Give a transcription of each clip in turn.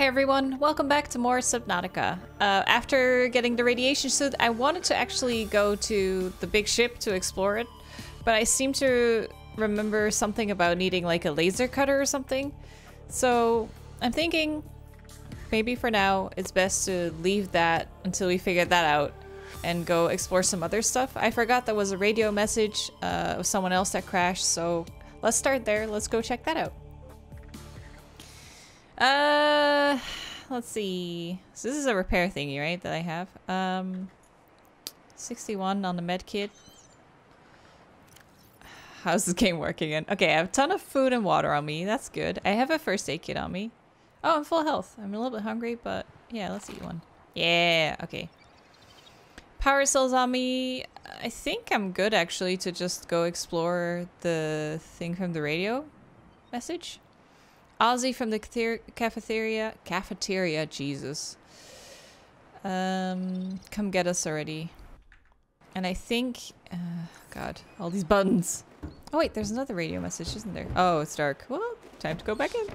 Hey everyone, welcome back to more Subnautica. Uh, after getting the radiation suit, I wanted to actually go to the big ship to explore it, but I seem to remember something about needing like a laser cutter or something. So I'm thinking maybe for now it's best to leave that until we figure that out and go explore some other stuff. I forgot there was a radio message uh, of someone else that crashed, so let's start there. Let's go check that out. Uh, let's see. So this is a repair thingy, right, that I have. Um, 61 on the med kit. How's this game working? In? Okay, I have a ton of food and water on me. That's good. I have a first aid kit on me. Oh, I'm full health. I'm a little bit hungry, but yeah, let's eat one. Yeah, okay. Power cells on me. I think I'm good actually to just go explore the thing from the radio message. Ozzy from the cafeteria. Cafeteria, Jesus. Um, come get us already. And I think, uh, God, all these buttons. Oh wait, there's another radio message, isn't there? Oh, it's dark. Well, time to go back in.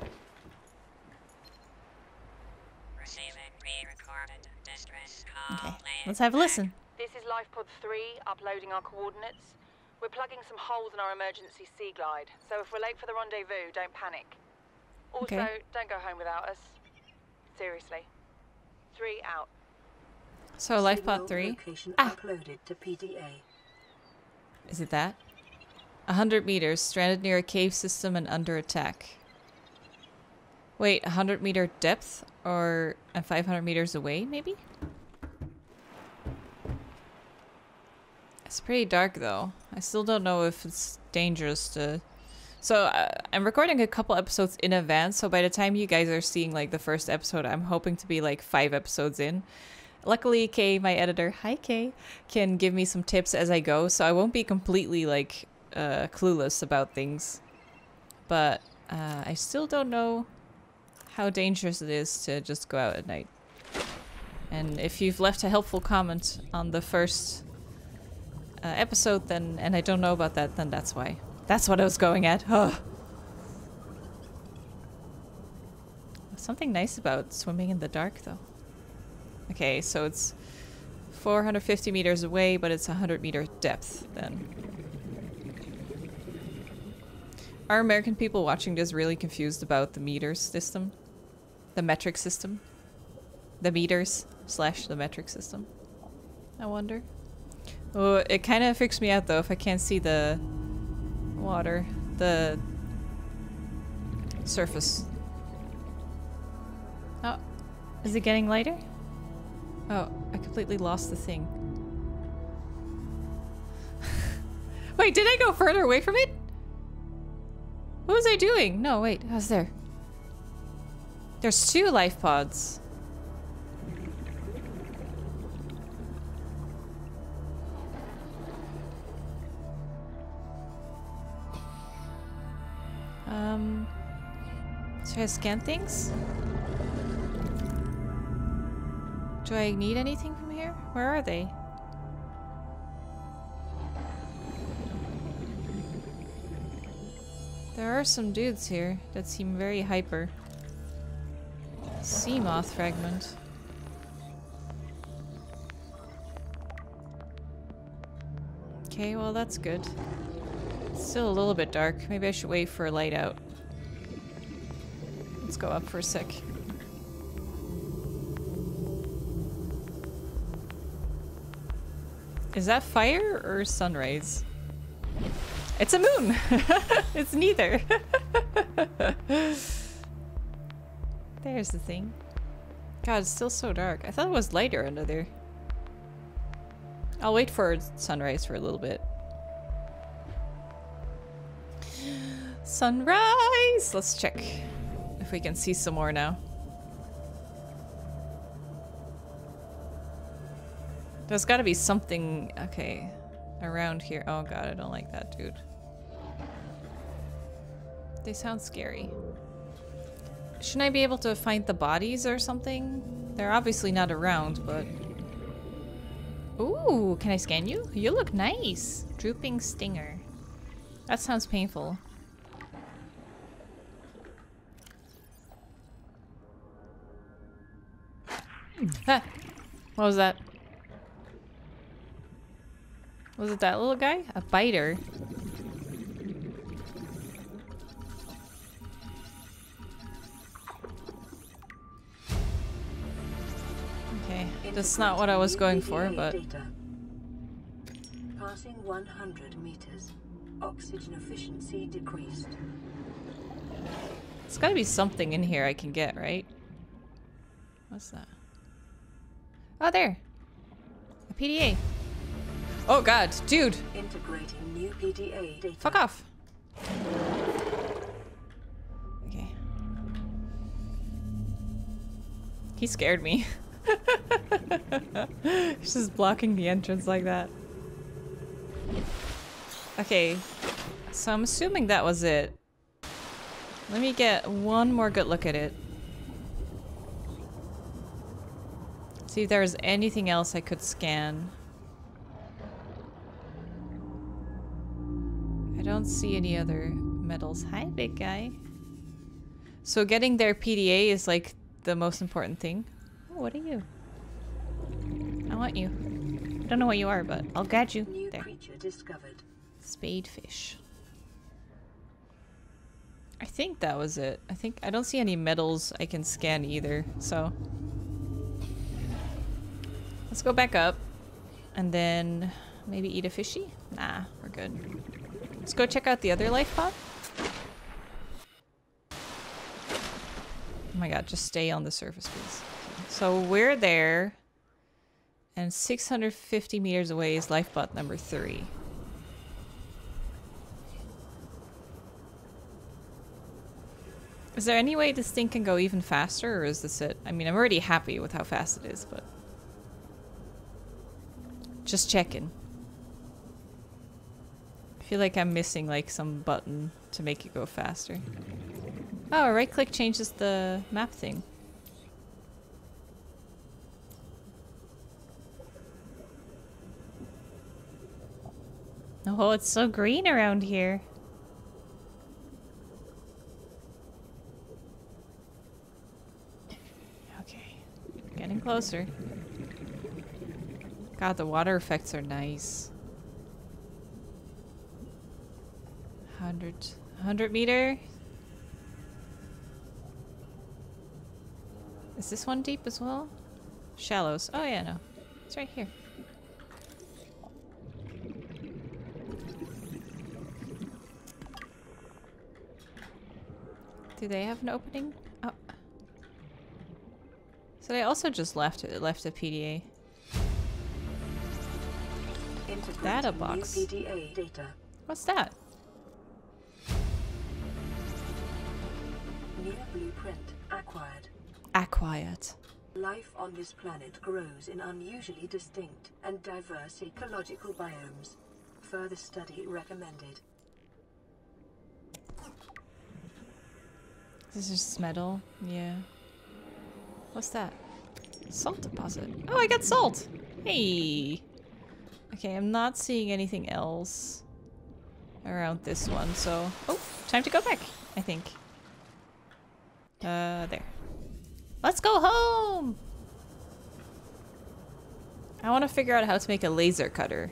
Okay, let's have a listen. This is LifePod 3, uploading our coordinates. We're plugging some holes in our emergency sea glide, so if we're late for the rendezvous, don't panic. Also, okay. don't go home without us. Seriously. Three out. So LifePod 3? Ah. Uploaded to PDA. Is it that? A hundred meters, stranded near a cave system and under attack. Wait, a hundred meter depth? Or and 500 meters away, maybe? It's pretty dark though. I still don't know if it's dangerous to so uh, I'm recording a couple episodes in advance, so by the time you guys are seeing like the first episode, I'm hoping to be like five episodes in. Luckily, Kay, my editor, hi Kay, can give me some tips as I go, so I won't be completely like uh, clueless about things. But uh, I still don't know how dangerous it is to just go out at night. And if you've left a helpful comment on the first uh, episode, then and I don't know about that, then that's why. That's what I was going at. Oh. Something nice about swimming in the dark, though. Okay, so it's 450 meters away, but it's 100 meter depth, then. Are American people watching this really confused about the meters system? The metric system? The meters slash the metric system? I wonder. Oh, it kind of freaks me out, though, if I can't see the water. The surface. Oh, is it getting lighter? Oh, I completely lost the thing. wait, did I go further away from it? What was I doing? No, wait, I was there. There's two life pods. Um, should I scan things? Do I need anything from here? Where are they? There are some dudes here that seem very hyper. Seamoth fragment. Okay, well that's good. Still a little bit dark. Maybe I should wait for a light out. Let's go up for a sec. Is that fire or sunrise? It's a moon! it's neither. There's the thing. God, it's still so dark. I thought it was lighter under there. I'll wait for sunrise for a little bit. Sunrise! Let's check if we can see some more now. There's gotta be something, okay, around here. Oh god, I don't like that, dude. They sound scary. Shouldn't I be able to find the bodies or something? They're obviously not around, but... Ooh, can I scan you? You look nice. Drooping stinger. That sounds painful. What was that? Was it that little guy? A biter. Okay, that's not what I was going for, but... Passing 100 meters. Oxygen efficiency decreased. It's gotta be something in here I can get, right? What's that? Oh, there! A PDA. Oh god, dude! Integrating new PDA data. Fuck off! Okay. He scared me. He's just blocking the entrance like that. Okay, so I'm assuming that was it. Let me get one more good look at it. See if there's anything else I could scan. I don't see any other metals. Hi, big guy. So getting their PDA is like the most important thing. Oh, what are you? I want you. I don't know what you are, but I'll get you. New There. creature discovered. Spadefish. I think that was it. I think I don't see any metals I can scan either, so let's go back up and then maybe eat a fishy? Nah, we're good. Let's go check out the other life pod. Oh my god, just stay on the surface, please. So we're there, and 650 meters away is life pod number three. Is there any way this thing can go even faster, or is this it? I mean, I'm already happy with how fast it is, but... Just checking. I feel like I'm missing, like, some button to make it go faster. Oh, right-click changes the map thing. Oh, it's so green around here. Okay. Getting closer. God, the water effects are nice. 100, 100 meter. Is this one deep as well? Shallows. Oh yeah, no. It's right here. Do they have an opening? Oh. So they also just left left a PDA. Data box. Data. What's that? New blueprint acquired. Acquired. Life on this planet grows in unusually distinct and diverse ecological biomes. Further study recommended. This is just metal. Yeah. What's that? Salt deposit. Oh, I got salt! Hey! Okay, I'm not seeing anything else around this one, so... Oh, time to go back, I think. Uh, there. Let's go home! I want to figure out how to make a laser cutter.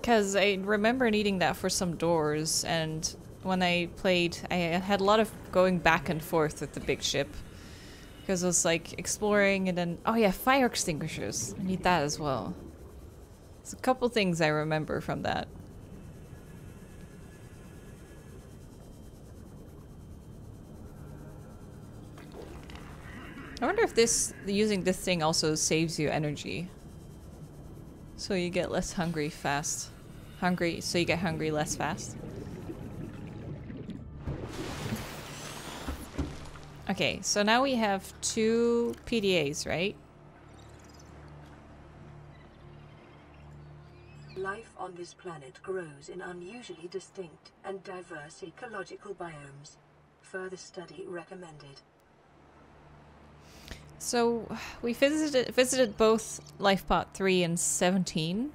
Because I remember needing that for some doors, and when I played, I had a lot of going back and forth with the big ship. Because it was like exploring and then, oh yeah, fire extinguishers. I need that as well. There's a couple things I remember from that. I wonder if this, using this thing also saves you energy. So you get less hungry fast. Hungry, so you get hungry less fast. Okay, so now we have two PDAs, right? Life on this planet grows in unusually distinct and diverse ecological biomes. Further study recommended. So we visited visited both Part 3 and 17.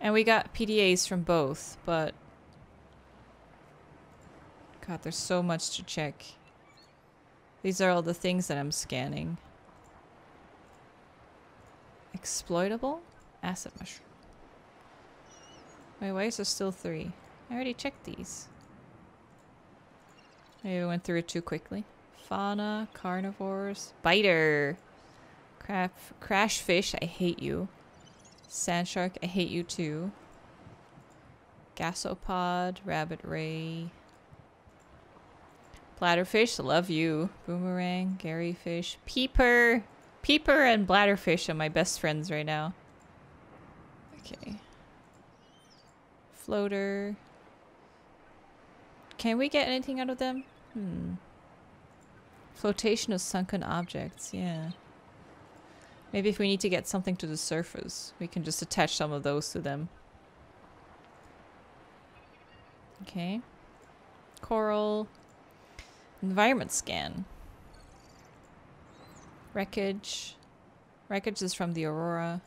And we got PDAs from both, but God, there's so much to check. These are all the things that I'm scanning. Exploitable? Acid mushroom. Wait, why is there still three? I already checked these. Maybe I went through it too quickly. Fauna, carnivores, biter, crap, crash fish, I hate you. Sand shark, I hate you too. Gasopod, rabbit ray. Bladderfish, love you. Boomerang, Garryfish, Peeper. Peeper and Bladderfish are my best friends right now. Okay. Floater. Can we get anything out of them? Hmm. Flotation of sunken objects, yeah. Maybe if we need to get something to the surface, we can just attach some of those to them. Okay. Coral. Environment scan. Wreckage. Wreckage is from the Aurora.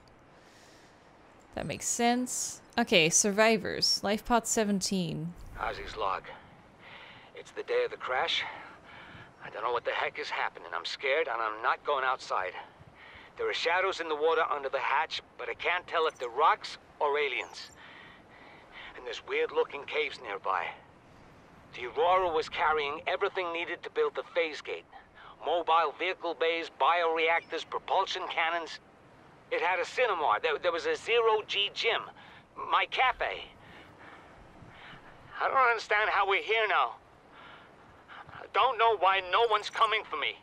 That makes sense. Okay, survivors. Life pod 17. Ozzy's log. It's the day of the crash. I don't know what the heck is happening. I'm scared and I'm not going outside. There are shadows in the water under the hatch, but I can't tell if they're rocks or aliens. And there's weird looking caves nearby. The Aurora was carrying everything needed to build the phase gate. Mobile vehicle bays, bioreactors, propulsion cannons. It had a cinema. There, there was a zero-G gym. My cafe. I don't understand how we're here now. I don't know why no one's coming for me.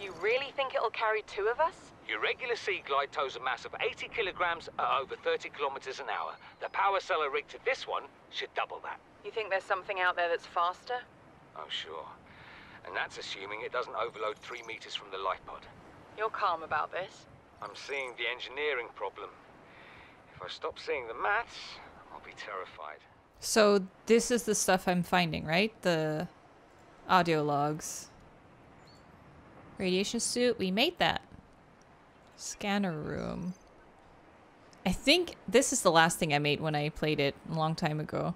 You really think it'll carry two of us? Your regular Sea Glide tows a mass of 80 kilograms at over 30 kilometers an hour. The power cellar rig to this one should double that. You think there's something out there that's faster? Oh, sure. And that's assuming it doesn't overload three meters from the light pod. You're calm about this? I'm seeing the engineering problem. If I stop seeing the maths, I'll be terrified. So this is the stuff I'm finding, right? The audio logs. Radiation suit, we made that. Scanner room. I think this is the last thing I made when I played it a long time ago.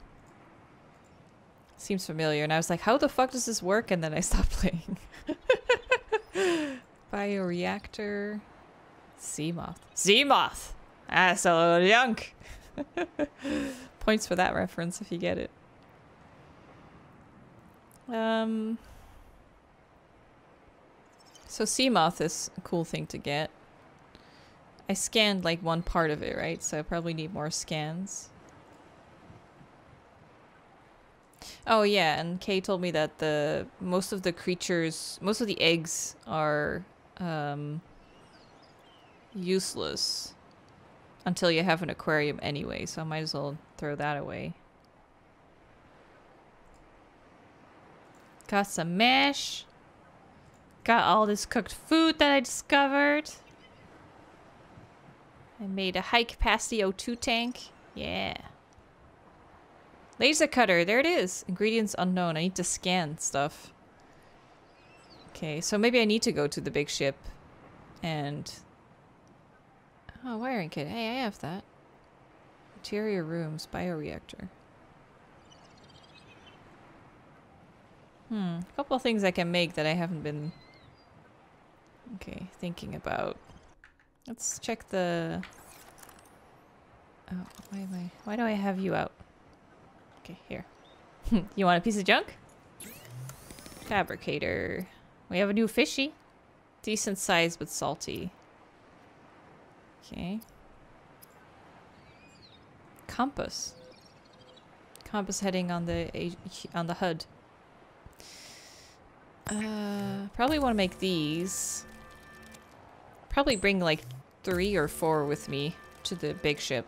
Seems familiar. And I was like, how the fuck does this work? And then I stopped playing. Bioreactor. Seamoth. Seamoth! A little junk. Points for that reference if you get it. Um... So Seamoth is a cool thing to get. I scanned like one part of it, right? So I probably need more scans. Oh yeah, and Kay told me that the most of the creatures, most of the eggs are um, useless until you have an aquarium anyway, so I might as well throw that away. Got some mesh. Got all this cooked food that I discovered. I made a high capacity O2 tank. Yeah. Laser cutter, there it is. Ingredients unknown. I need to scan stuff. Okay, so maybe I need to go to the big ship and... Oh, wiring kit. Hey, I have that. Interior rooms, bioreactor. Hmm, a couple of things I can make that I haven't been... Okay, thinking about. Let's check the... Oh, why am I... Why do I have you out? Okay, here. you want a piece of junk? Fabricator. We have a new fishy. Decent size, but salty. Okay. Compass. Compass heading on the on the HUD. Uh, probably want to make these. Probably bring like three or four with me to the big ship.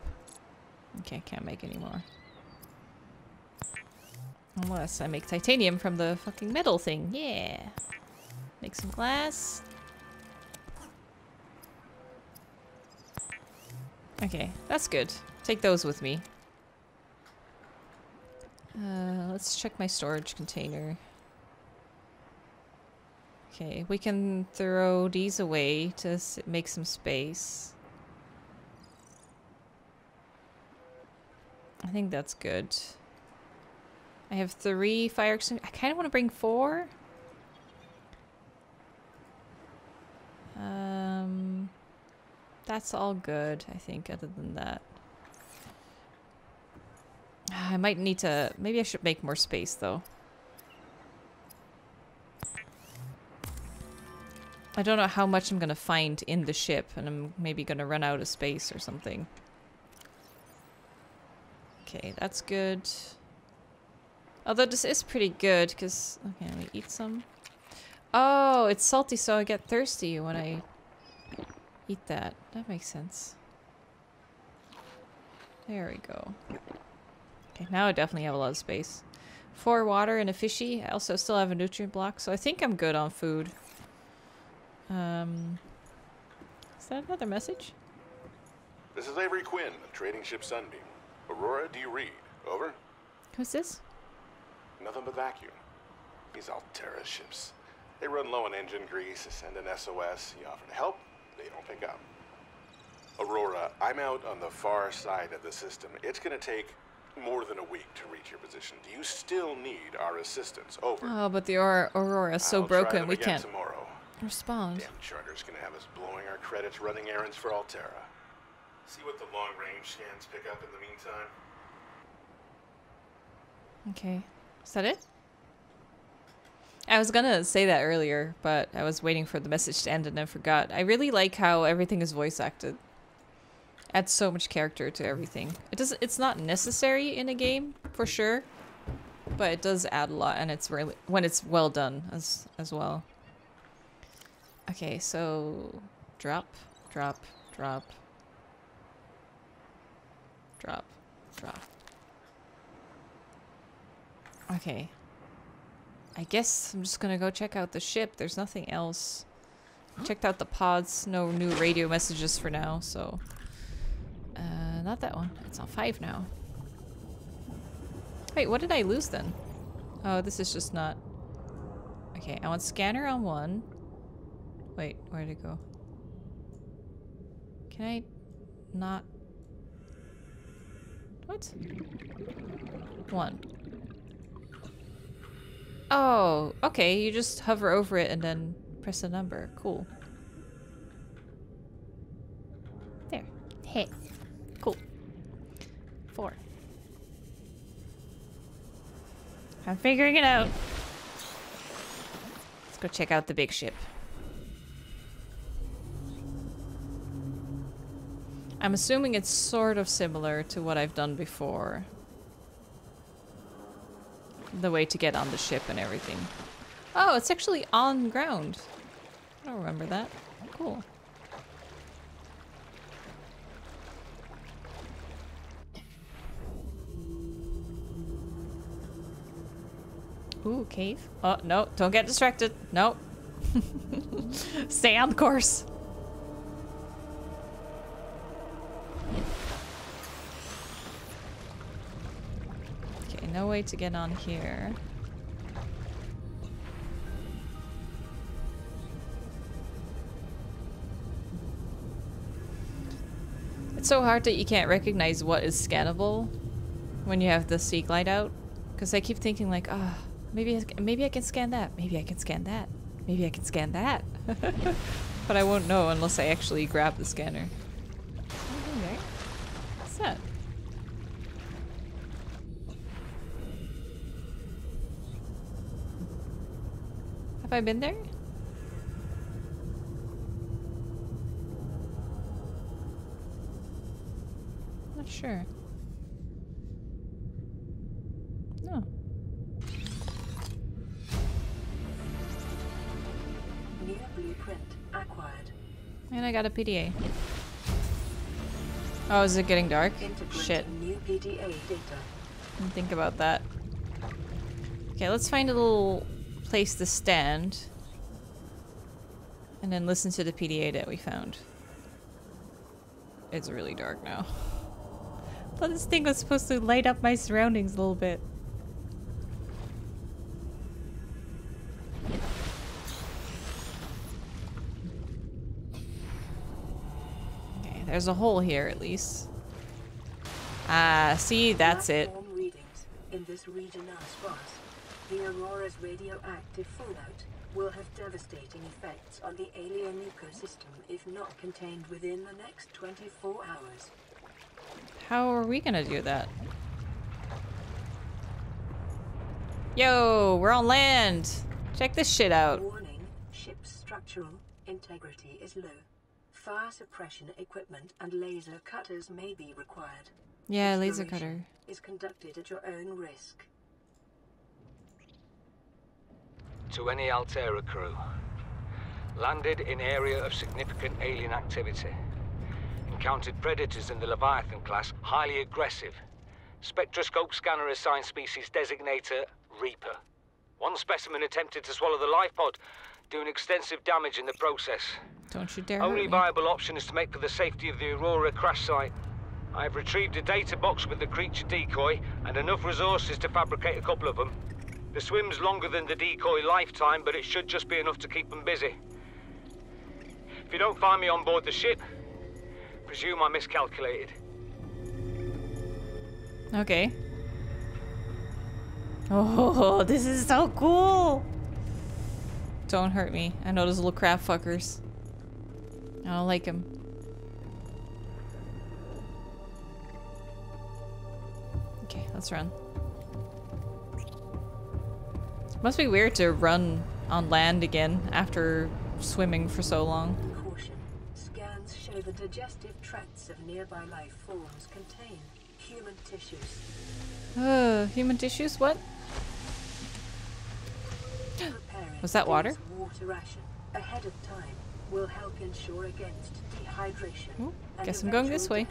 Okay, can't make any more. Unless I make titanium from the fucking metal thing. Yeah. Make some glass. Okay, that's good. Take those with me. Uh, let's check my storage container. Okay, we can throw these away to make some space. I think that's good. I have three fire extinguishers. I kind of want to bring four. Um, that's all good, I think, other than that. I might need to... Maybe I should make more space, though. I don't know how much I'm going to find in the ship, and I'm maybe going to run out of space or something. Okay, that's good. Although this is pretty good, because... Okay, let me eat some. Oh, it's salty, so I get thirsty when I eat that. That makes sense. There we go. Okay, now I definitely have a lot of space. Four water and a fishy. I also still have a nutrient block, so I think I'm good on food. Um, is that another message? This is Avery Quinn of Trading Ship Sunbeam. Aurora, do you read? Over? Who's this? Nothing but vacuum. These Alterra ships. They run low on engine grease, send an SOS, you offer to help, they don't pick up. Aurora, I'm out on the far side of the system. It's gonna take more than a week to reach your position. Do you still need our assistance? Over. Oh, but the Aurora, Aurora is so I'll broken we can't tomorrow. respond. Damn charter's gonna have us blowing our credits running errands for Alterra. See what the long range scans pick up in the meantime. Okay. Is that it? I was gonna say that earlier, but I was waiting for the message to end and I forgot. I really like how everything is voice acted. Adds so much character to everything. It does it's not necessary in a game, for sure. But it does add a lot and it's really when it's well done as as well. Okay, so drop, drop, drop. Drop, drop. Okay. I guess I'm just gonna go check out the ship. There's nothing else. Checked out the pods. No new radio messages for now, so... Uh, not that one. It's on five now. Wait, what did I lose then? Oh, this is just not... Okay, I want scanner on one. Wait, where'd it go? Can I not... What? One. Oh, okay. You just hover over it and then press a number. Cool. There. Hey. Cool. Four. I'm figuring it out. Let's go check out the big ship. I'm assuming it's sort of similar to what I've done before the way to get on the ship and everything. Oh, it's actually on ground. I don't remember that. Cool. Ooh, cave. Oh, no, don't get distracted. No. Stay on course. Okay, no way to get on here. It's so hard that you can't recognize what is scannable when you have the sea glide out. Because I keep thinking like, ah, maybe, I, maybe I can scan that. Maybe I can scan that. Maybe I can scan that. but I won't know unless I actually grab the scanner. What's that? I been there? Not sure. No. New blueprint acquired. And I got a PDA. Oh, is it getting dark? Shit. new PDA data. Think about that. Okay, let's find a little place to stand. And then listen to the PDA that we found. It's really dark now. But this thing was supposed to light up my surroundings a little bit. Okay, there's a hole here at least. Ah, see, that's it. Platform readings in this region are sparse, the Aurora's radioactive fallout will have devastating effects on the alien ecosystem if not contained within the next 24 hours. How are we gonna do that? Yo, we're on land. Check this shit out. Warning, ship's structural integrity is low. Fire suppression equipment and laser cutters may be required. Yeah, laser cutter. Is conducted at your own risk. To any Alterra crew. Landed in area of significant alien activity. Encountered predators in the Leviathan class, highly aggressive. Spectroscope scanner assigned species designator Reaper. One specimen attempted to swallow the life pod, doing extensive damage in the process. Don't you dare Only viable option is to make for the safety of the Aurora crash site. I have retrieved a data box with the creature decoy and enough resources to fabricate a couple of them. The swim's longer than the decoy lifetime, but it should just be enough to keep them busy. If you don't find me on board the ship, presume I miscalculated. Okay. Oh, this is so cool. Don't hurt me. I know those little crab fuckers. I don't like them. Okay, let's run. Must be weird to run on land again after swimming for so long. Caution. Scans show the digestive tracts of nearby life forms contain human tissues. Uh, human tissues? What? Was that water? Water ration ahead of time will help ensure against dehydration. Ooh, guess I'm going this way.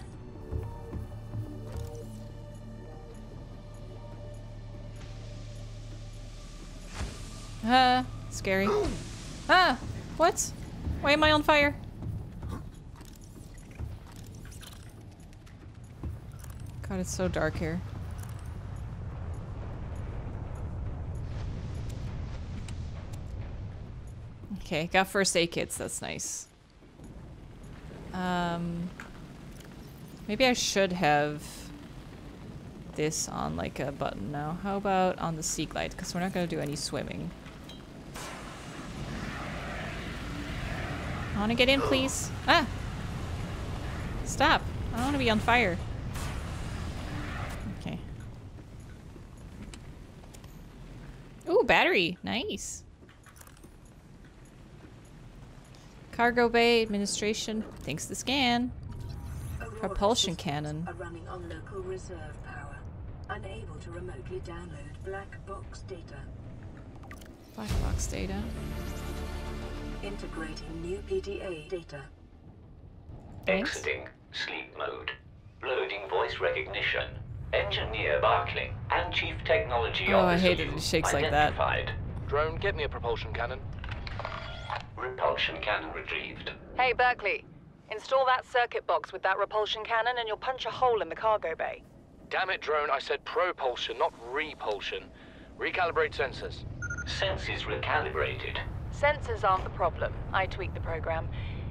Ah, scary. Ah, what? Why am I on fire? God, it's so dark here. Okay, got first aid kits. That's nice. Um, maybe I should have this on like a button now. How about on the sea glide? Because we're not going to do any swimming. Want to get in, please. Ah! Stop. I don't want to be on fire. Okay. Ooh, battery. Nice. Cargo bay administration. Thanks the scan. Aurora Propulsion cannon. Are running on local reserve power, unable to remotely download black box data. Black box data. Integrating new PDA data. Thanks. Exiting sleep mode. Loading voice recognition. Engineer Berkeley and Chief Technology Oh, I Officer hate it. It shakes like that. identified. Drone, get me a propulsion cannon. Repulsion cannon retrieved. Hey, Berkeley. Install that circuit box with that repulsion cannon and you'll punch a hole in the cargo bay. Damn it, drone, I said propulsion, not repulsion. Recalibrate sensors. Senses recalibrated. Sensors aren't the problem. I tweaked the program.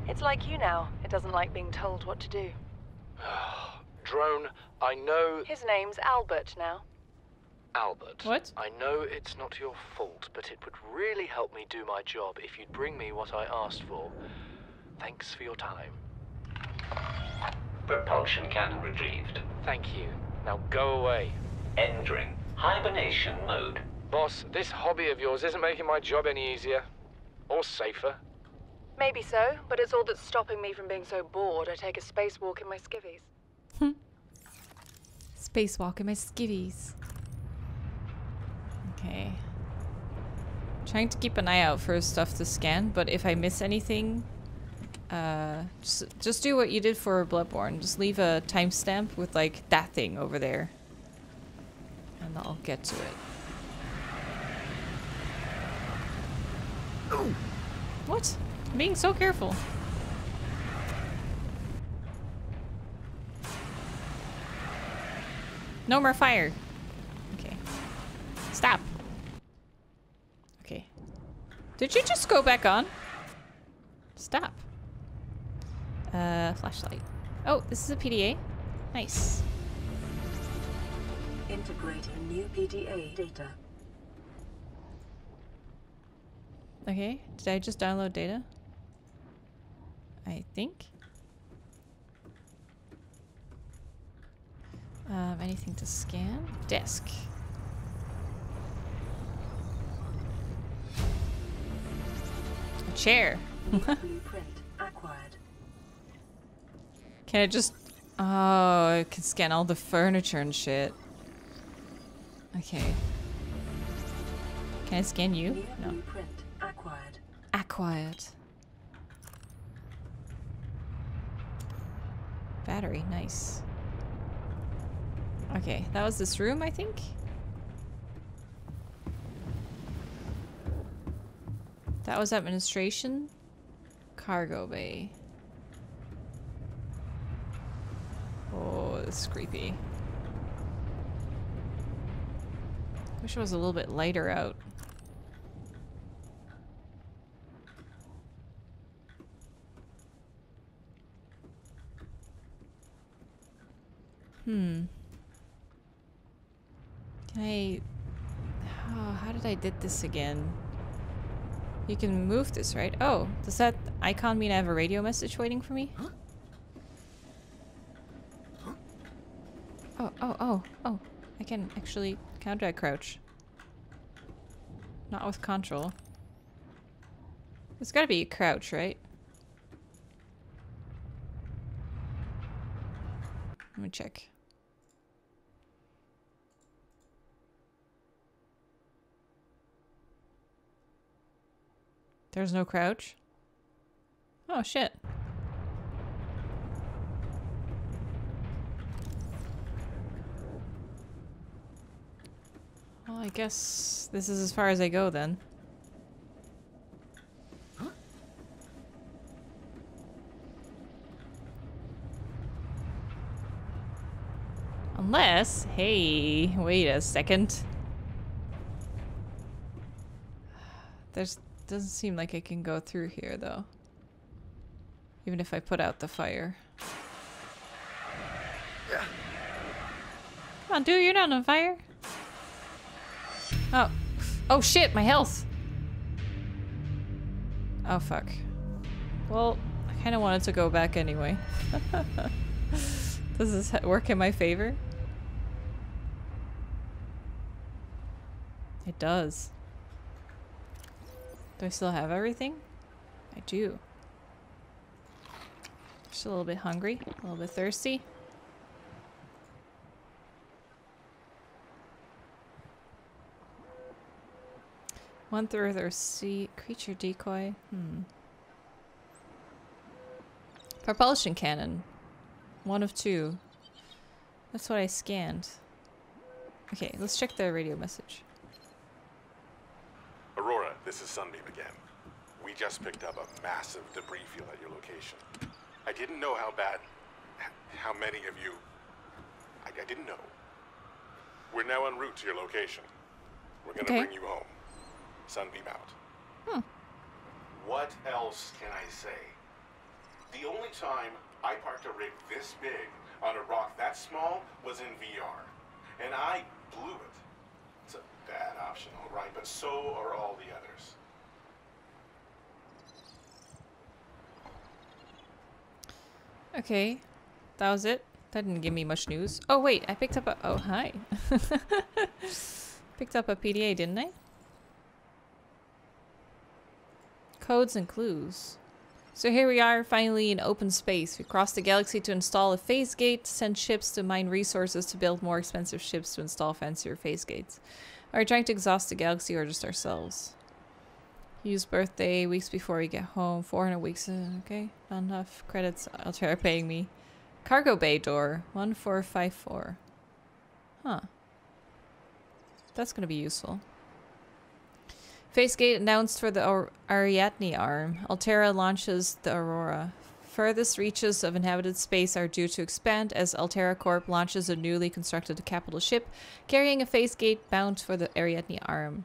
It's like you now. It doesn't like being told what to do. Drone, I know His name's Albert now. Albert. What? I know it's not your fault, but it would really help me do my job if you'd bring me what I asked for. Thanks for your time. Propulsion cannon retrieved. Thank you. Now go away. Entering hibernation mode. Boss, this hobby of yours isn't making my job any easier. Or safer. Maybe so, but it's all that's stopping me from being so bored I take a spacewalk in my skivvies. Spacewalk in my skivvies. Okay. Trying to keep an eye out for stuff to scan, but if I miss anything, uh, just, just do what you did for Bloodborne. Just leave a timestamp with like that thing over there. And I'll get to it. What? I'm being so careful. No more fire. Okay. Stop. Okay. Did you just go back on? Stop. Uh, flashlight. Oh, this is a PDA. Nice. Integrating new PDA data. Okay, did I just download data? I think. Um, anything to scan? Desk. A chair. Can I just... Oh, I can scan all the furniture and shit. Okay. Can I scan you? No. Acquired. Battery, nice. Okay, that was this room, I think? That was administration. Cargo bay. Oh, this is creepy. Wish it was a little bit lighter out. Hmm. Can I... Oh, how did I did this again? You can move this, right? Oh, does that icon mean I have a radio message waiting for me? Huh? Oh, oh, oh, oh. I can actually counter crouch. Not with control. There's gotta be a crouch, right? Let me check. There's no crouch? Oh shit. Well, I guess this is as far as I go then. Unless, hey, wait a second. There's doesn't seem like I can go through here though. Even if I put out the fire. Come on, dude, you're not on fire. Oh. Oh shit, my health. Oh fuck. Well, I kind of wanted to go back anyway. Does this work in my favor? It does. Do I still have everything? I do. Just a little bit hungry, a little bit thirsty. One third or sea creature decoy. Hmm. Propulsion cannon. One of two. That's what I scanned. Okay, let's check the radio message. This is Sunbeam again. We just picked up a massive debris field at your location. I didn't know how bad, how many of you. I, I didn't know. We're now en route to your location. We're gonna Okay. bring you home. Sunbeam out. Hmm. What else can I say? The only time I parked a rig this big on a rock that small was in VR, and I blew it. Bad but so are all the others. Okay, that was it. That didn't give me much news. Oh wait, I picked up a. Oh hi. picked up a PDA, didn't I? Codes and clues. So here we are, finally in open space. We crossed the galaxy to install a phase gate, send ships to mine resources to build more expensive ships to install fancier phase gates. Are we trying to exhaust the galaxy or just ourselves? Use birthday weeks before we get home. 400 weeks. uh, Okay, not enough credits. Alterra paying me. Cargo bay door. 1454. Huh. That's going to be useful. Phase gate announced for the Ar- Ariadne arm. Alterra launches the Aurora. Furthest reaches of inhabited space are due to expand as Alterra Corp launches a newly constructed capital ship carrying a phase gate bound for the Ariadne arm.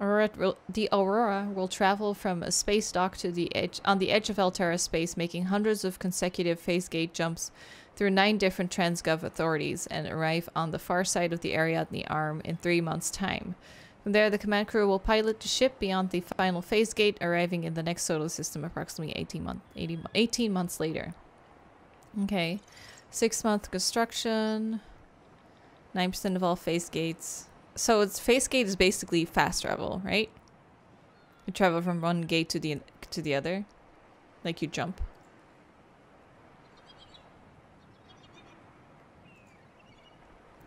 Aurora the Aurora will travel from a space dock to the edge on the edge of Alterra space, making hundreds of consecutive phase gate jumps through nine different Transgov authorities and arrive on the far side of the Ariadne arm in three months' time. From there, the command crew will pilot the ship beyond the final phase gate, arriving in the next solar system approximately 18, month, 80, 18 months later. Okay. Six month construction. 9% of all phase gates. So it's phase gate is basically fast travel, right? You travel from one gate to the to the other. Like you jump.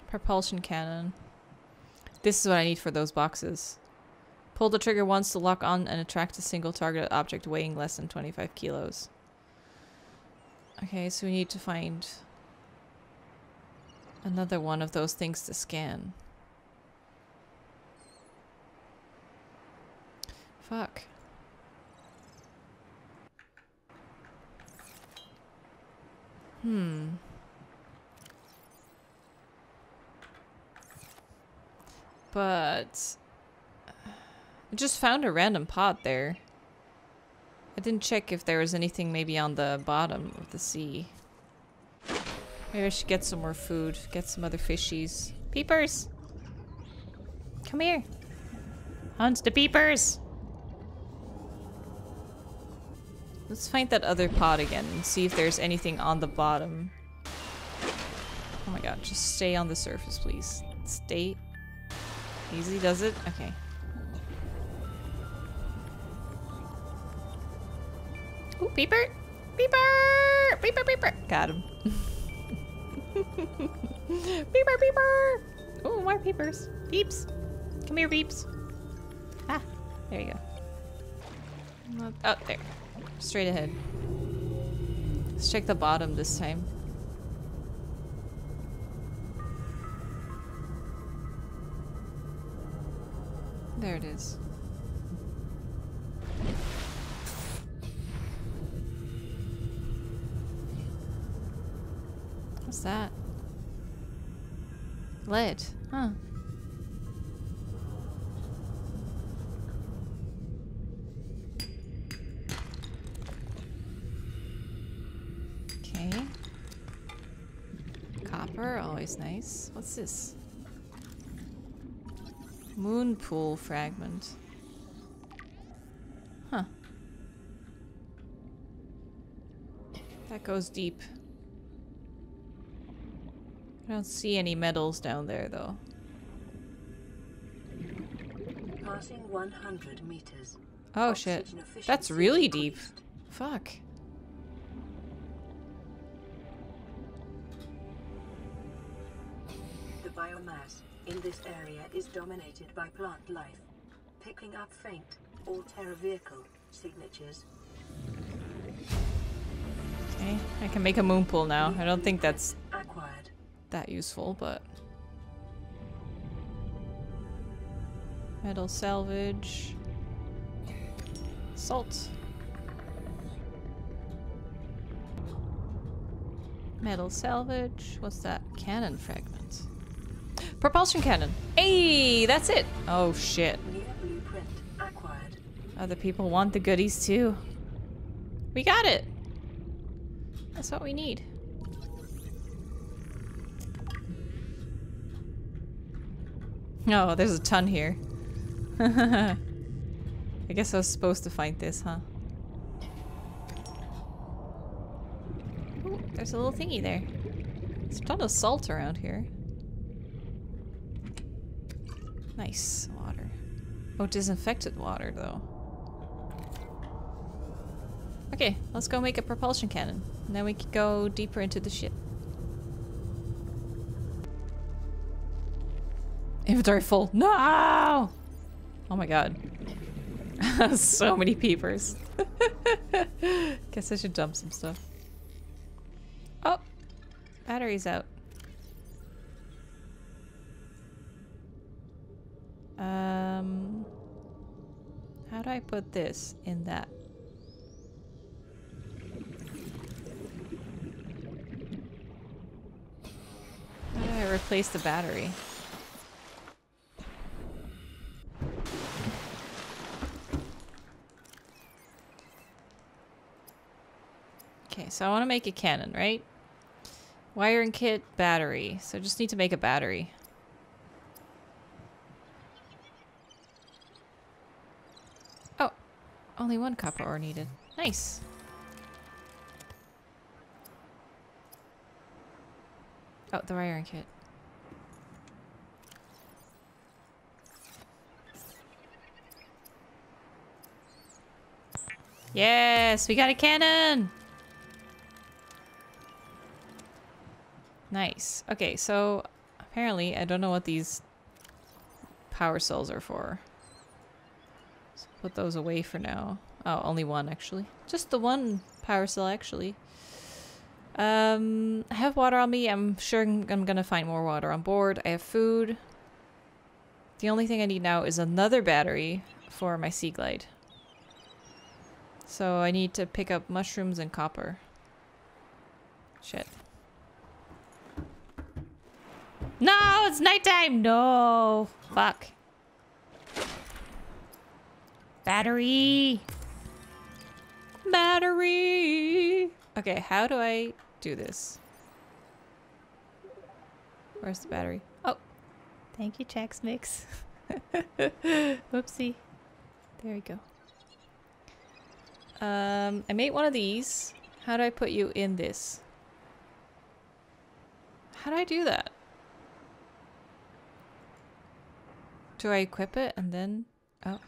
Propulsion cannon. This is what I need for those boxes. Pull the trigger once to lock on and attract a single target object weighing less than 25 kilos. Okay, so we need to find another one of those things to scan. Fuck. Hmm. But I just found a random pot there. I didn't check if there was anything maybe on the bottom of the sea. Maybe I should get some more food. Get some other fishies. Peepers! Come here. Hunt the peepers! Let's find that other pot again and see if there's anything on the bottom. Oh my god, just stay on the surface, please. Stay. Easy does it? Okay. Ooh, peeper! Peeper! Peeper, peeper! Got him. peeper, peeper! Oh, more peepers. Peeps. Come here, peeps. Ah, there you go. Oh, there. Straight ahead. Let's check the bottom this time. There it is. What's that? Lead. Huh. Okay. Copper, always nice. What's this? Moon pool fragment. Huh. That goes deep. I don't see any metals down there though. Passing 100 meters. Oh shit. That's really deep. Fuck. This area is dominated by plant life, picking up faint Alterra vehicle signatures. Okay, I can make a moon pool now. I don't think that's Acquired. that useful, but... Metal salvage. Salt. Metal salvage. What's that? Cannon fragment. Propulsion cannon. Hey, that's it. Oh shit. Other people want the goodies too. We got it. That's what we need. Oh, there's a ton here. I guess I was supposed to find this, huh? Ooh, there's a little thingy there. There's a ton of salt around here. Nice water. Oh, disinfected water, though. Okay, let's go make a propulsion cannon. And then we can go deeper into the ship. Inventory full. No! Oh my god. so many peepers. Guess I should dump some stuff. Oh! Battery's out. Put this in that? How do I replace the battery? Okay, so I want to make a cannon, right? Wiring kit, battery. So I just need to make a battery. Only one copper ore needed. Nice. Oh, the iron kit. Yes, we got a cannon! Nice. Okay, so apparently I don't know what these power cells are for. Put those away for now. Oh, only one actually. Just the one power cell actually. Um, I have water on me. I'm sure I'm gonna find more water on board. I have food. The only thing I need now is another battery for my Seaglide. So I need to pick up mushrooms and copper. Shit. No, it's nighttime. No. Fuck. Battery. Battery. Okay, how do I do this? Where's the battery? Oh. Thank you, Chex Mix. Whoopsie. There we go. Um, I made one of these. How do I put you in this? How do I do that? Do I equip it and then... Oh.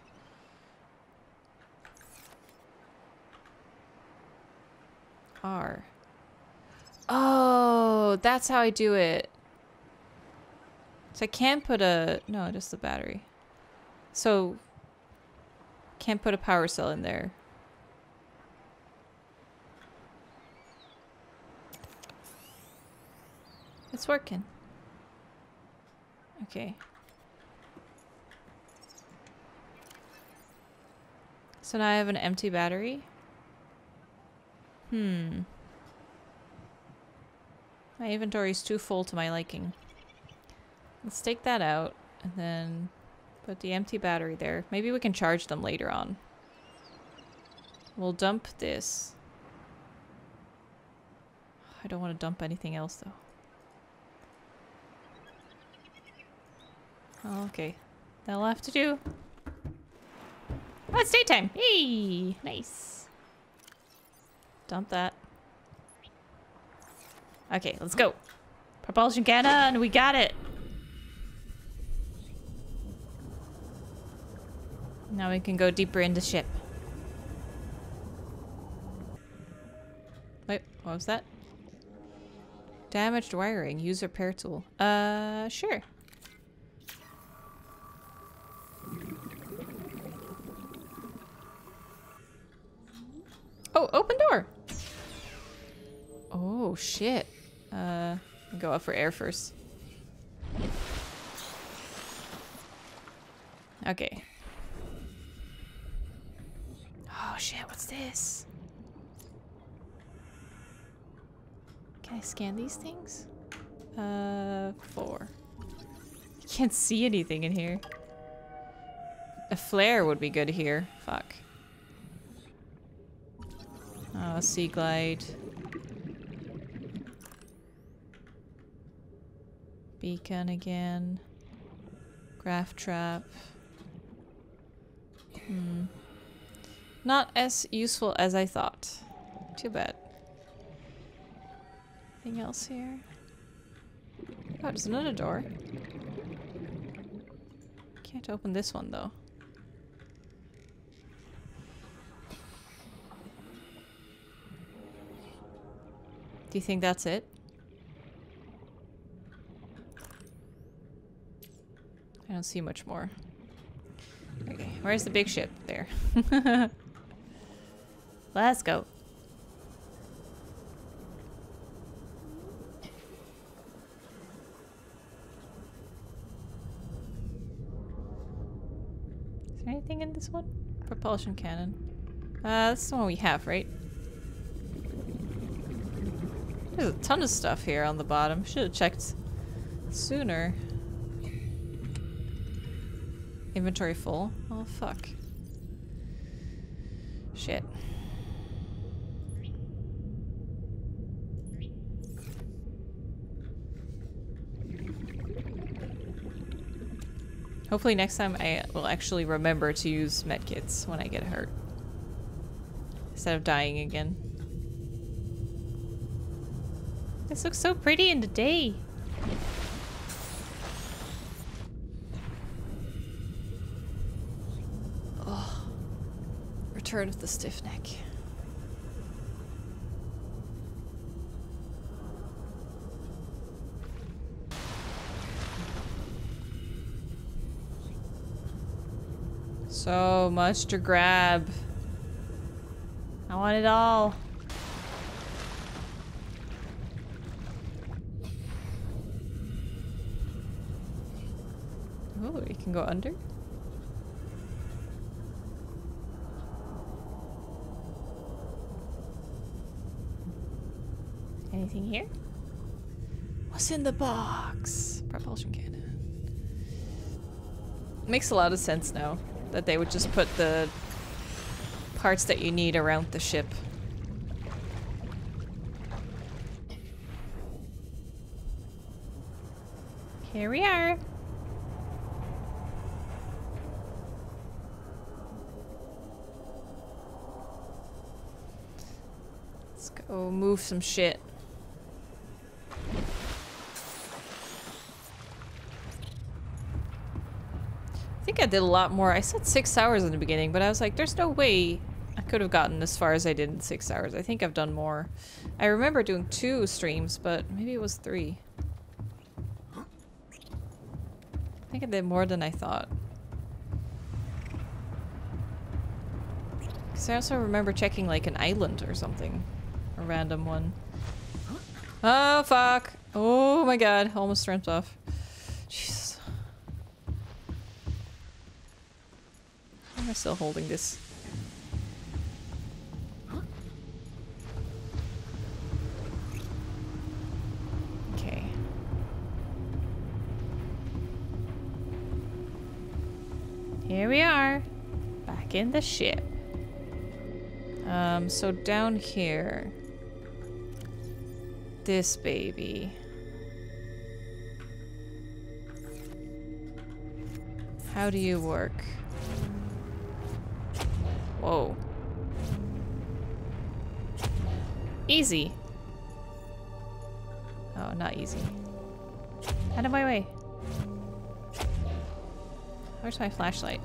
R. Oh, that's how I do it. So I can't put a... No, just the battery. So... Can't put a power cell in there. It's working. Okay. So now I have an empty battery. Hmm. My inventory is too full to my liking. Let's take that out and then put the empty battery there. Maybe we can charge them later on. We'll dump this. I don't want to dump anything else though. Okay. That'll have to do. Oh, it's daytime. Hey, nice. Dump that. Okay, let's go. Propulsion cannon, we got it. Now we can go deeper into ship. Wait, what was that? Damaged wiring, use repair tool. Uh, sure. Oh, shit. Uh, go up for air first. Okay. Oh, shit. What's this? Can I scan these things? Uh, four. I can't see anything in here. A flare would be good here. Fuck. Oh, Seaglide. Beacon again. Grav trap. Hmm. Not as useful as I thought. Too bad. Anything else here? Oh, there's another door. Can't open this one though. Do you think that's it? Don't see much more. Okay, where's the big ship? There. Let's go. Is there anything in this one? Propulsion cannon. Uh, that's the one we have, right? There's a ton of stuff here on the bottom. Should have checked sooner. Inventory full. Oh, fuck. Shit. Hopefully next time I will actually remember to use medkits when I get hurt. Instead of dying again. This looks so pretty in the day. Return of the stiff neck. So much to grab. I want it all. Oh, you can go under? Anything here? What's in the box? Propulsion cannon. Makes a lot of sense now that they would just put the parts that you need around the ship. Here we are. Let's go move some shit. Did a lot more. I said six hours in the beginning, but I was like, there's no way I could have gotten as far as I did in six hours. I think I've done more. I remember doing two streams, but maybe it was three. I think I did more than I thought. Because I also remember checking like an island or something. A random one. Oh, fuck. Oh my god. Almost ramped off. Am I still holding this? Okay. Here we are. Back in the ship. Um, so down here. This baby. How do you work? Whoa. Easy. Oh, not easy. Out of my way. Where's my flashlight?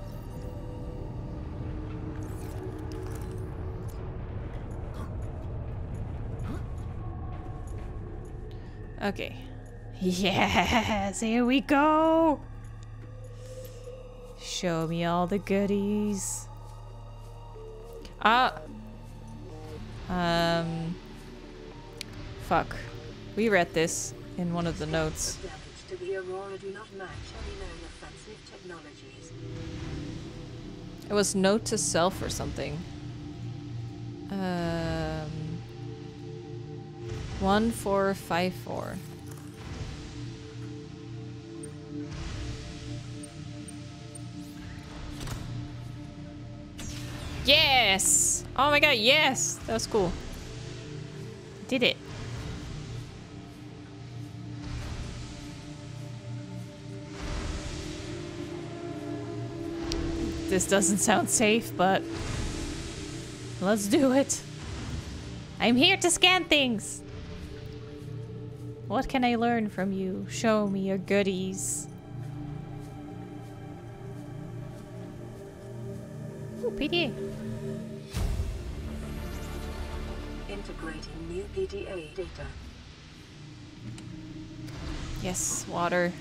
Okay. Yes, here we go! Show me all the goodies. Ah! Um... Fuck. We read this in one of the notes. It was note to self or something. Um, one four five four. Yes! Oh my god, yes! That was cool. Did it. This doesn't sound safe, but let's do it. I'm here to scan things. What can I learn from you? Show me your goodies. PDA. Integrating new PDA data. Yes, water.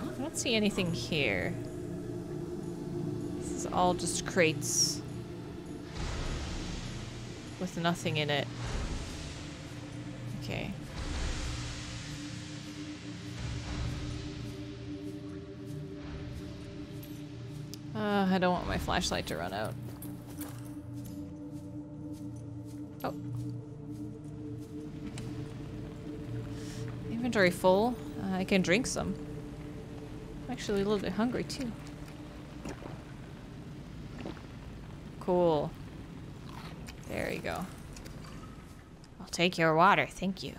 I don't see anything here. This is all just crates. With nothing in it. Okay. Uh, I don't want my flashlight to run out. Oh. Inventory full. Uh, I can drink some. I'm actually a little bit hungry too. Cool. There you go. Take your water, thank you.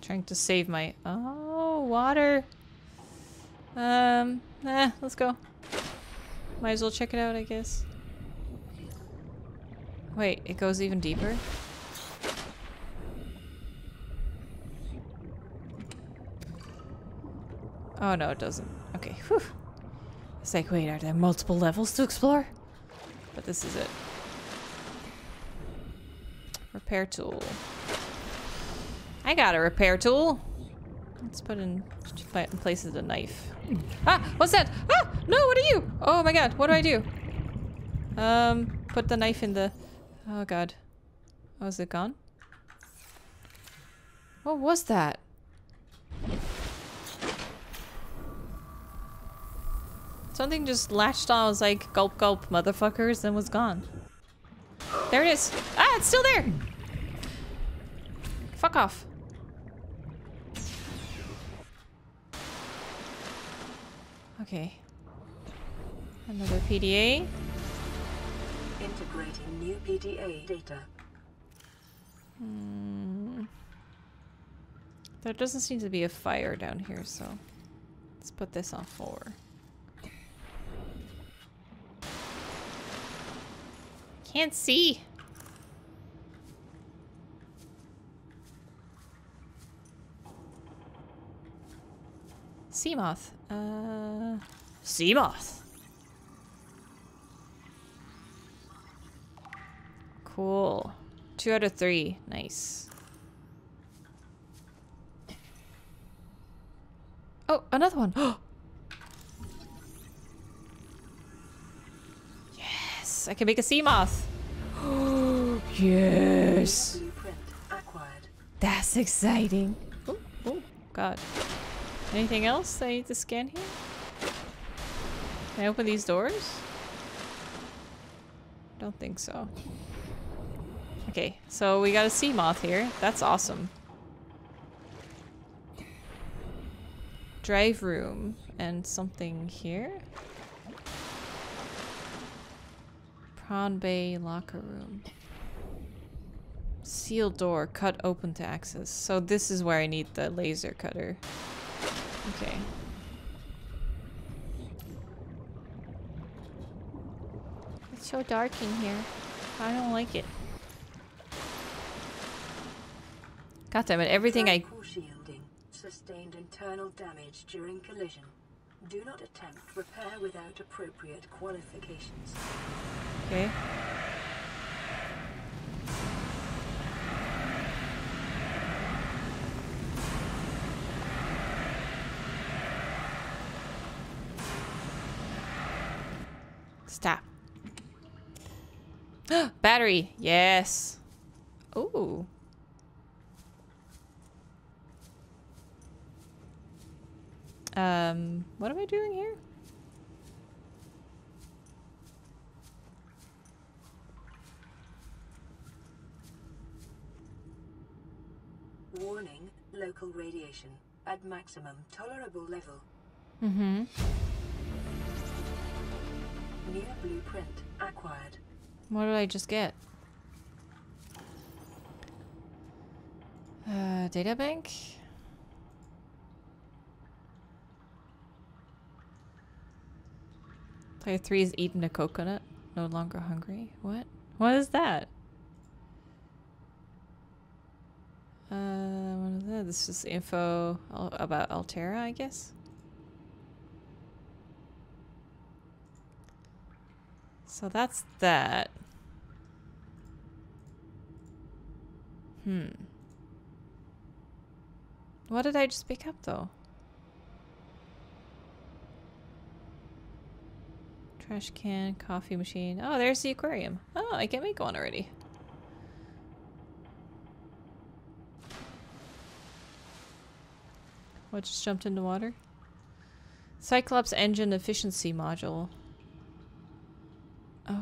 Trying to save my... Oh, water. Um, eh, let's go. Might as well check it out, I guess. Wait, it goes even deeper? Oh, no, it doesn't. Okay, whew. It's like, wait, are there multiple levels to explore? But this is it. Repair tool. I got a repair tool. Let's put in, in place of the knife. Ah, what's that? Ah, no, what are you? Oh my god, what do I do? Um, put the knife in the, oh god. Oh, is it gone? What was that? Something just latched on. I was like, gulp, gulp, motherfuckers, and was gone. There it is. Ah, it's still there. Fuck off. Okay. Another PDA. Integrating new PDA data. Hmm. There doesn't seem to be a fire down here, so let's put this on four. Can't see. Seamoth. Uh, Seamoth. Cool. Two out of three. Nice. Oh, another one. yes, I can make a Seamoth. yes. Blueprint acquired. That's exciting. Oh, oh, God. Anything else I need to scan here? Can I open these doors? Don't think so. Okay, so we got a Seamoth here. That's awesome. Drive room and something here. Prawn Bay locker room. Sealed door, cut open to access. So this is where I need the laser cutter. Okay. It's so dark in here. I don't like it. God damn it, everything I... Sustained internal damage during collision. Do not attempt repair without appropriate qualifications. Okay. Stop. Battery. Yes. Ooh. Um, what am I doing here? Warning, local radiation at maximum tolerable level. Mm-hmm. New blueprint acquired. What did I just get? Uh, data bank? Player 3 is eating a coconut. No longer hungry. What? What is that? Uh, what is that? This is info about Alterra, I guess? So that's that. Hmm. What did I just pick up though? Trash can, coffee machine. Oh, there's the aquarium. Oh, I can make one already. Oh, what just jumped into water? Cyclops engine efficiency module.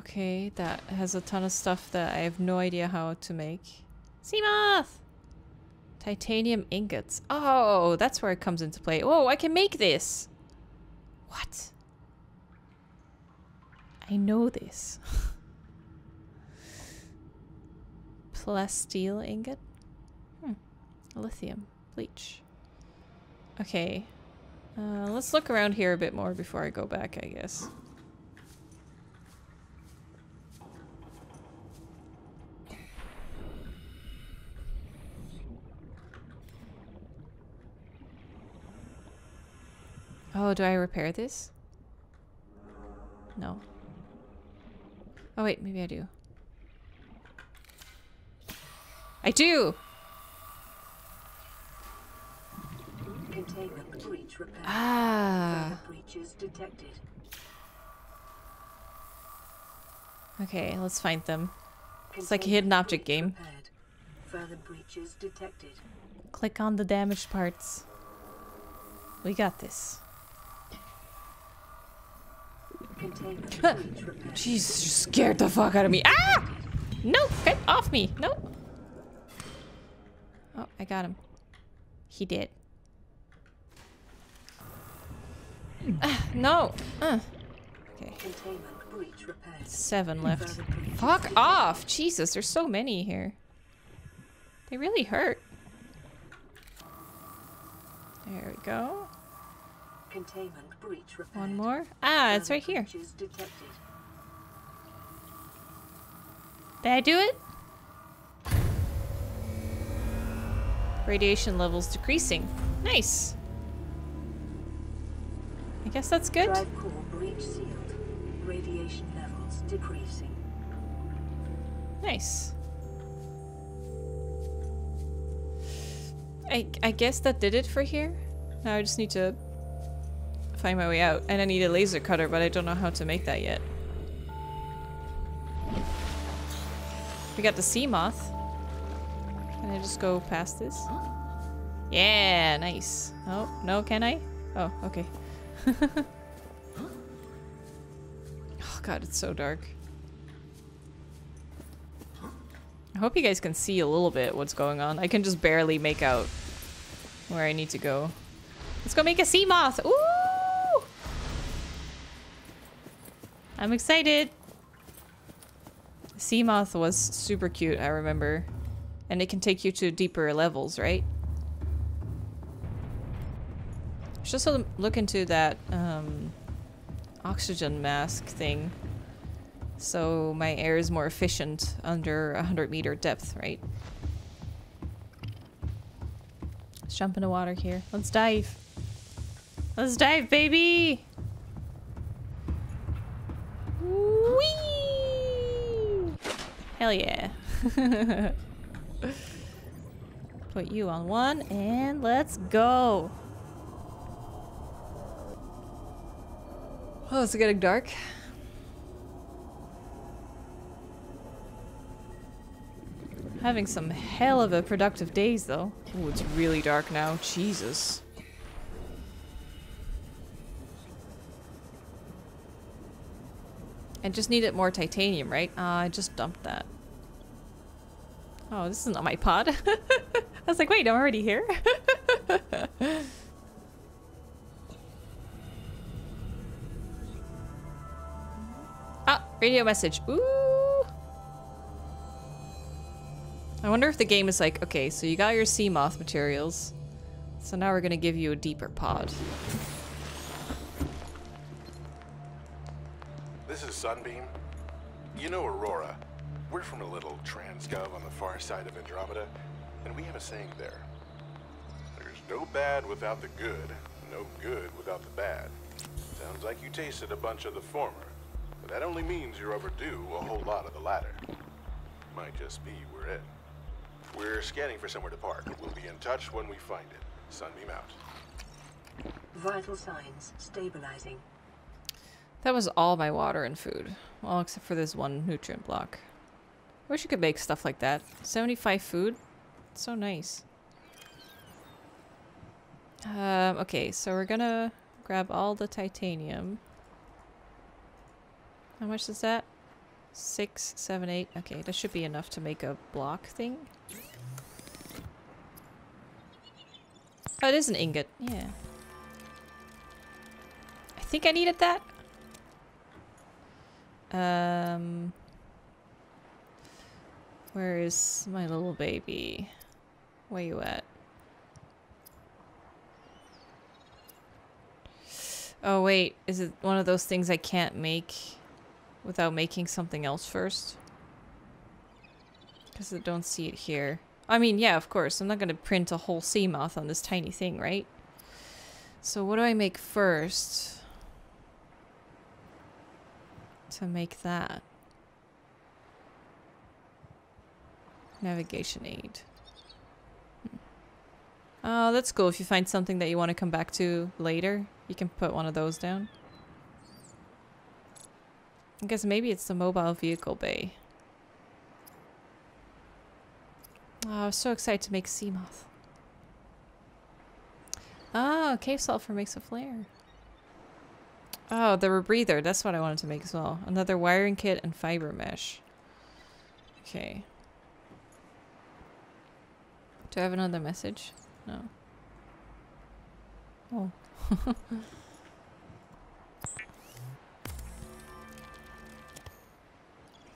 Okay, that has a ton of stuff that I have no idea how to make. Seamoth! Titanium ingots. Oh, that's where it comes into play. Oh, I can make this! What? I know this. Plasteel ingot? Hmm. Lithium. Bleach. Okay. Uh, let's look around here a bit more before I go back, I guess. Oh, do I repair this? No. Oh wait, maybe I do. I do! Ah. Okay, let's find them. It's like a hidden object game. Click on the damaged parts. We got this. Jeez, you scared the fuck out of me. Ah! No, get off me. No. Oh, I got him. He did. Ah, no. Uh. Okay, seven left. Fuck off! Jesus, there's so many here. They really hurt. There we go. Containment breach repaired. One more. Ah, it's right here. detected. Did I do it? Radiation levels decreasing. Nice. I guess that's good. Drive core breach sealed. Radiation levels decreasing. Nice. I, I guess that did it for here. Now I just need to find my way out. And I need a laser cutter, but I don't know how to make that yet. We got the Seamoth. Can I just go past this? Yeah, nice. Oh, no, can I? Oh, okay. oh god, it's so dark. I hope you guys can see a little bit what's going on. I can just barely make out where I need to go. Let's go make a Seamoth. Ooh! I'm excited. Seamoth was super cute, I remember. And it can take you to deeper levels, right? Should also look into that um, oxygen mask thing. So my air is more efficient under 100 meter depth, right? Let's jump in the water here. Let's dive. Let's dive, baby! Hell yeah. Put you on one and let's go. Oh, it's getting dark. Having some hell of a productive days though. Oh, it's really dark now. Jesus. I just needed more titanium, right? Uh, I just dumped that. Oh, this is not my pod. I was like, wait, I'm already here? ah, radio message. Ooh. I wonder if the game is like, okay, so you got your Seamoth materials. So now we're gonna give you a deeper pod. Sunbeam. You know Aurora. We're from a little transgov on the far side of Andromeda, and we have a saying there. There's no bad without the good, no good without the bad. Sounds like you tasted a bunch of the former, but that only means you're overdue a whole lot of the latter. Might just be we're in. We're scanning for somewhere to park. We'll be in touch when we find it. Sunbeam out. Vital signs stabilizing. That was all my water and food. Well, except for this one nutrient block. I Wish you could make stuff like that. 75 food? So nice. Um, okay, so we're gonna grab all the titanium. How much is that? Six, seven, eight. Okay, that should be enough to make a block thing. Oh, it is an ingot. Yeah. I think I needed that. Um, where is my little baby? Where you at? Oh wait, is it one of those things I can't make without making something else first? Because I don't see it here. I mean, yeah, of course. I'm not going to print a whole Seamoth on this tiny thing, right? So what do I make first? To make that. Navigation aid. Hmm. Oh, that's cool. If you find something that you want to come back to later, you can put one of those down. I guess maybe it's the mobile vehicle bay. Oh, I was so excited to make Seamoth. Oh, cave sulfur makes a flare. Oh, the rebreather. That's what I wanted to make as well. Another wiring kit and fiber mesh. Okay. Do I have another message? No. Oh.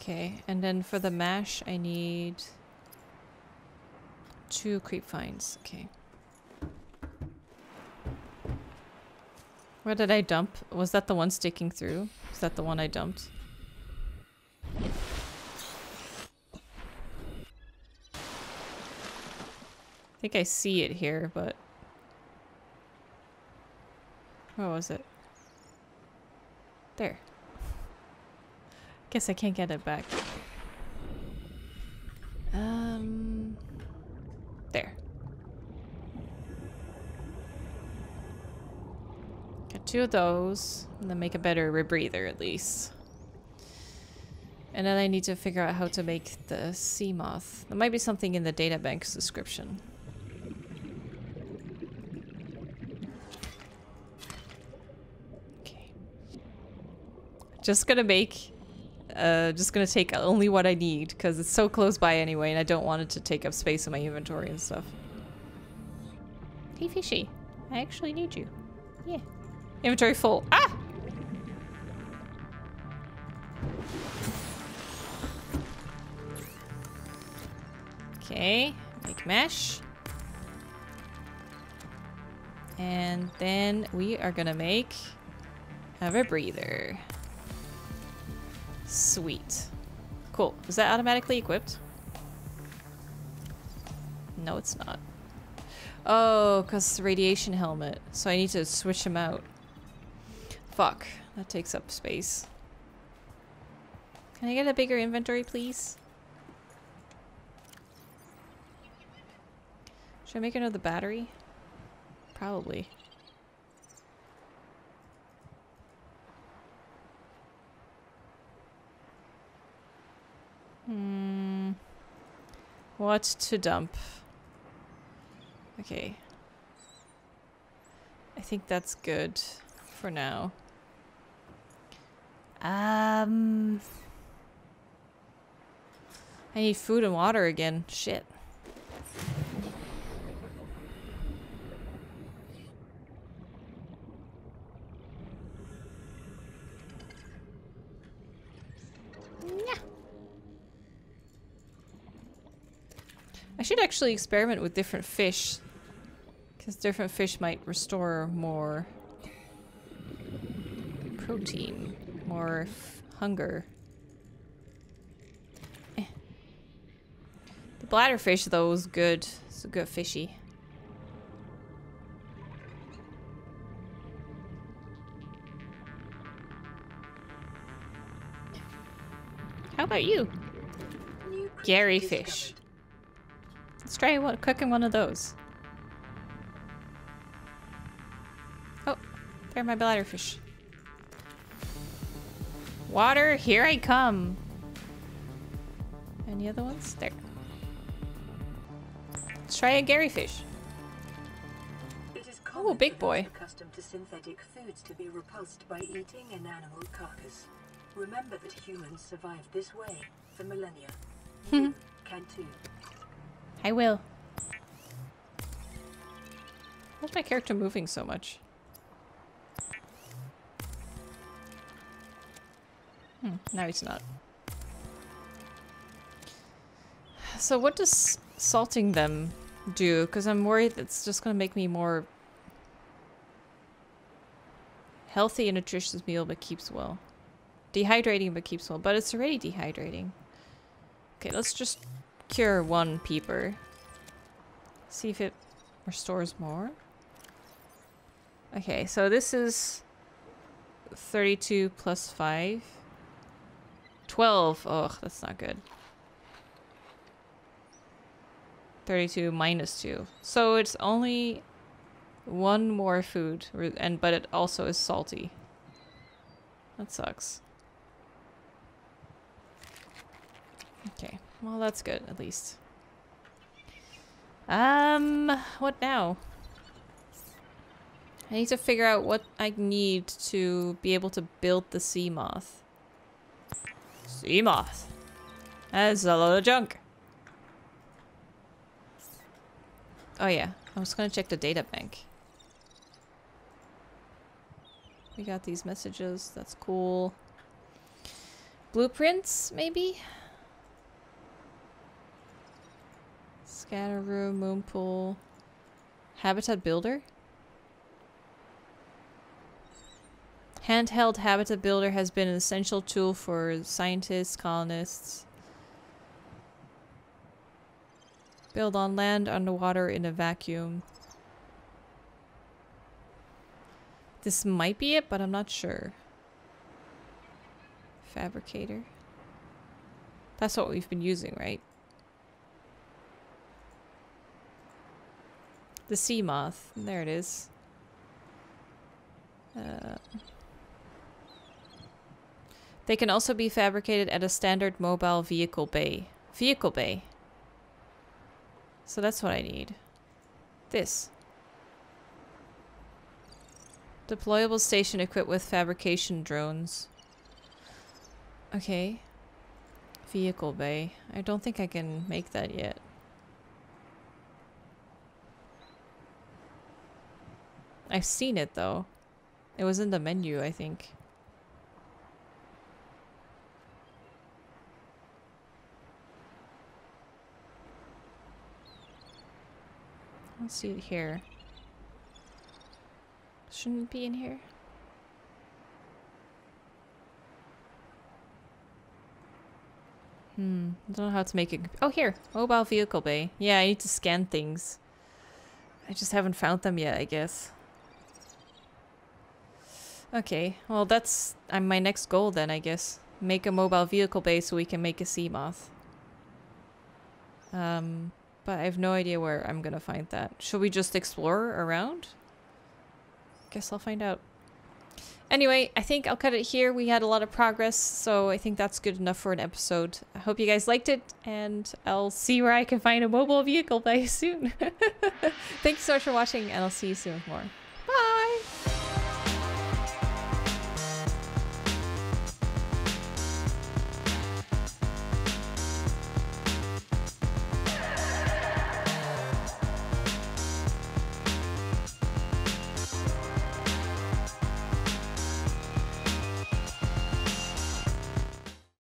okay, and then for the mash, I need two creep vines. Okay. Where did I dump? Was that the one sticking through? Is that the one I dumped? I think I see it here, but... Where was it? There. Guess I can't get it back. Um... There. Get two of those, and then make a better rebreather at least. And then I need to figure out how to make the Seamoth. There might be something in the databank's description. Okay. Just gonna make... Uh, just gonna take only what I need, because it's so close by anyway, and I don't want it to take up space in my inventory and stuff. Hey, fishy. I actually need you. Yeah. Inventory full. Ah! Okay, make mesh. And then we are gonna make have a rebreather. Sweet. Cool. Is that automatically equipped? No, it's not. Oh, because radiation helmet. So I need to switch them out. Fuck. That takes up space. Can I get a bigger inventory, please? Should I make another battery? Probably. Hmm. What to dump? Okay. I think that's good for now. Um. I need food and water again. Shit. I should actually experiment with different fish. Because different fish might restore more protein, more hunger. Eh. The bladderfish, though, was good. It's a good fishy. How about you? Garryfish. Let's try one, cooking one of those. Oh, there are my bladderfish. Water, here I come. Any other ones? There. Let's try a Garryfish. Oh, big boy. Accustomed to synthetic foods to be repulsed by eating an animal carcass. Remember that humans survived this way for millennia. You hmm. can too. I will. Why's my character moving so much? Hmm, now it's not. So what does salting them do? Because I'm worried it's just going to make me more healthy and nutritious meal but keeps well. Dehydrating but keeps well, but it's already dehydrating. Okay, let's just cure one peeper. See if it restores more. Okay, so this is 32 plus 5. 12. Ugh, that's not good. 32 minus 2. So it's only one more food, and but it also is salty. That sucks. Okay, well that's good, at least. Um, what now? I need to figure out what I need to be able to build the Seamoth. Seamoth. That's a lot of junk. Oh yeah, I was gonna check the data bank. We got these messages, that's cool. Blueprints, maybe? Scatter room, moon pool. Habitat builder? Handheld habitat builder has been an essential tool for scientists, colonists. Build on land, underwater, in a vacuum. This might be it, but I'm not sure. Fabricator. That's what we've been using, right? The Seamoth. There it is. Uh, they can also be fabricated at a standard mobile vehicle bay. Vehicle bay. So that's what I need. This. Deployable station equipped with fabrication drones. Okay. Vehicle bay. I don't think I can make that yet. I've seen it though. It was in the menu, I think. Let's see it here. Shouldn't be in here? Hmm, I don't know how to make it. Oh, here! Mobile vehicle bay. Yeah, I need to scan things. I just haven't found them yet, I guess. Okay, well that's uh, my next goal then, I guess. Make a mobile vehicle bay so we can make a Seamoth. Um, but I have no idea where I'm gonna find that. Should we just explore around? Guess I'll find out. Anyway, I think I'll cut it here. We had a lot of progress, so I think that's good enough for an episode. I hope you guys liked it, and I'll see where I can find a mobile vehicle by soon. Thanks so much for watching, and I'll see you soon with more.